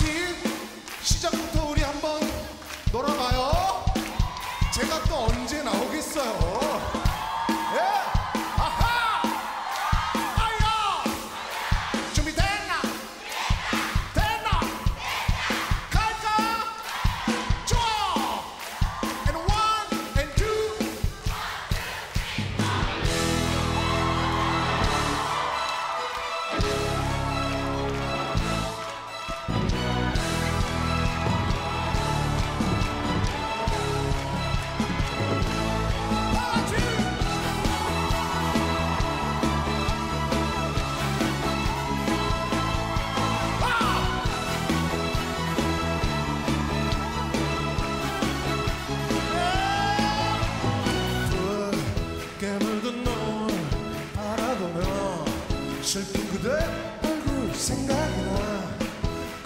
같이 시작부터 우리 한번 놀아봐요. 제가 또 언제 나오겠어요.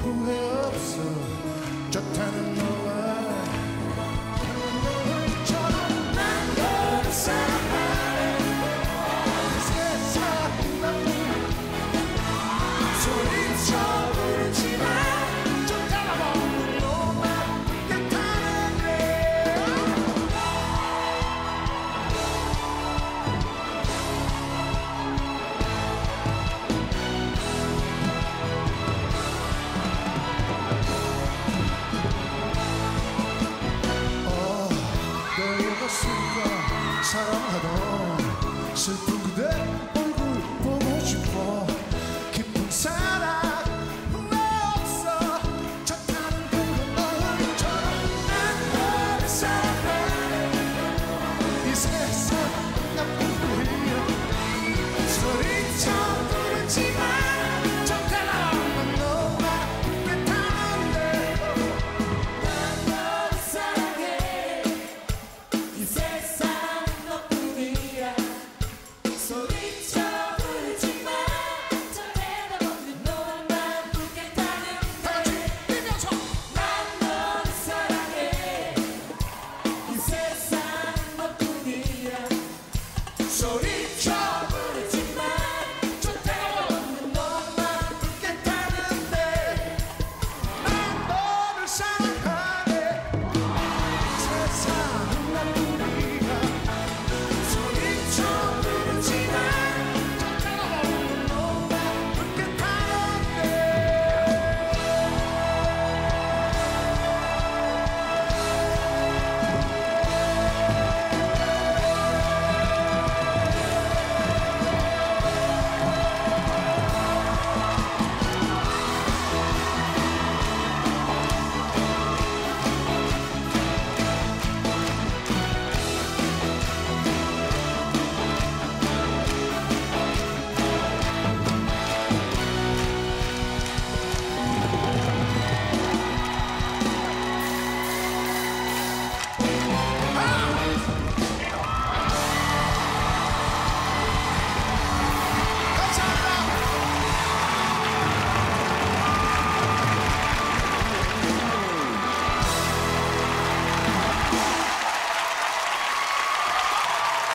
후회 없어. 좋다는